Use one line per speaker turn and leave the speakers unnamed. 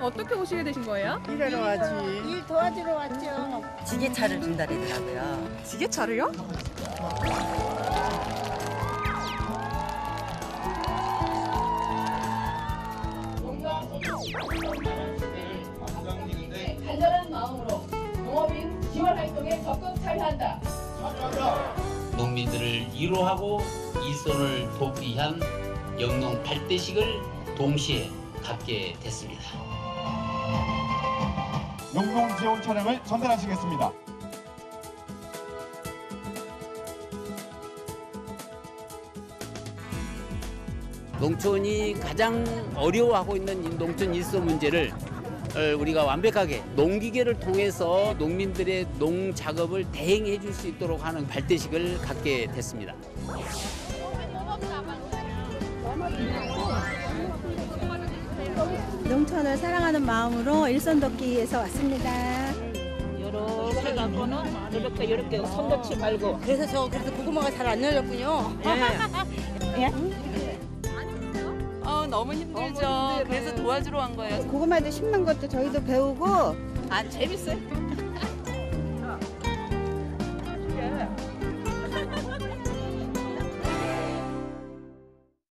어떻게 오시게 되신 거예요?
일하러 와지.
일 도와주러 왔죠.
지게차를 준다 그러더라고요.
지게차를요?
간절한 마음으로 농업인 지원 활동에 적극 참여한다.
농민들을 위로하고 일손을 돕기 위한 영농 8대식을 동시에 갖게 됐습니다.
영농 지원 차량을 전달하시겠습니다.
농촌이 가장 어려워하고 있는 이 농촌 일소 문제를 어, 우리가 완벽하게 농기계를 통해서 농민들의 농 작업을 대행해 줄 수 있도록 하는 발대식을 갖게 됐습니다.
농촌을 사랑하는 마음으로 일선 돕기에서 왔습니다.
이렇게 갖고는 이렇게 이렇게 손 놓지 말고
그래서 저 그래서 고구마가 잘 안 열렸군요.
아 너무 힘들죠. 그래서 도와주러 온 거예요.
고구마도 심는 것도 저희도 배우고
아 재밌어요?